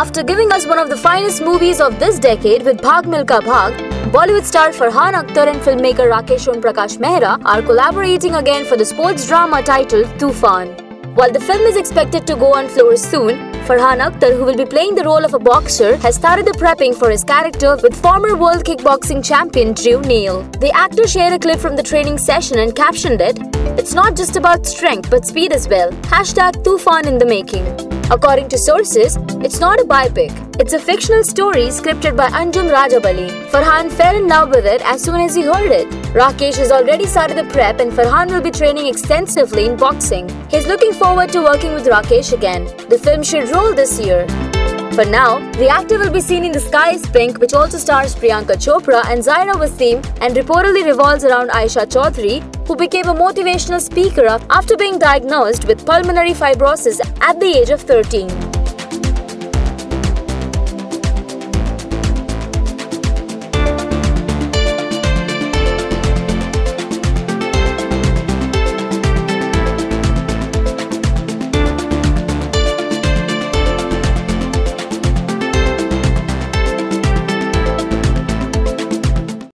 After giving us one of the finest movies of this decade with Bhaag Milkha Bhaag, Bollywood star Farhan Akhtar and filmmaker Rakeysh Omprakash Mehra are collaborating again for the sports drama titled Toofan. While the film is expected to go on floors soon, Farhan Akhtar, who will be playing the role of a boxer, has started the prepping for his character with former world kickboxing champion Drew Neal. The actor shared a clip from the training session and captioned it, It's not just about strength but speed as well. Hashtag Toofan in the making. According to sources, it's not a biopic. It's a fictional story scripted by Anjum Rajabali. Farhan fell in love with it as soon as he heard it. Rakeysh has already started the prep and Farhan will be training extensively in boxing. He's looking forward to working with Rakeysh again. The film should roll this year. For now, the actor will be seen in The Sky is Pink, which also stars Priyanka Chopra and Zaira Wasim and reportedly revolves around Aisha Chaudhary, who became a motivational speaker after being diagnosed with pulmonary fibrosis at the age of 13.